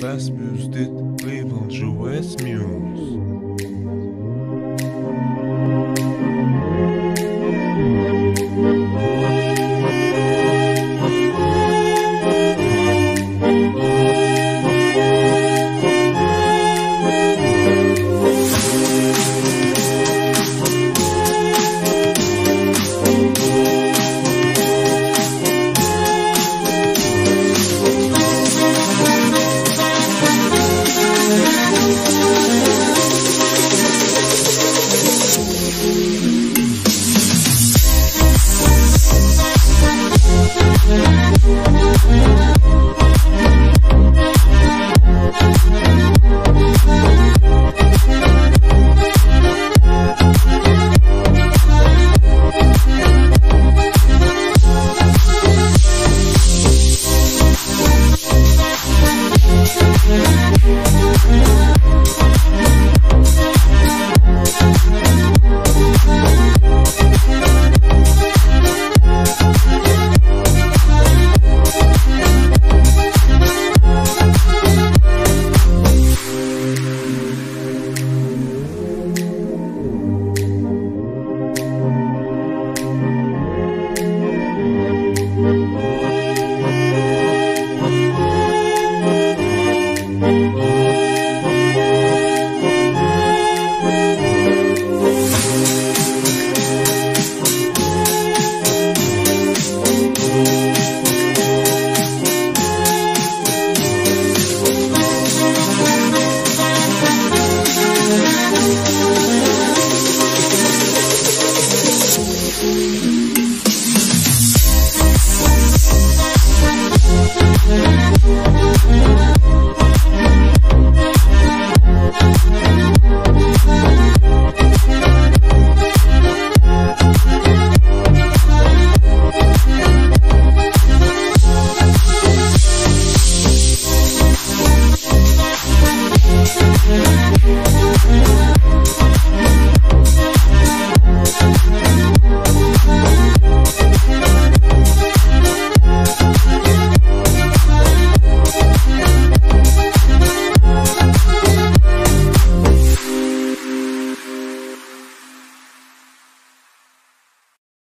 Basmus dit Cleveland Joes Muse. Thank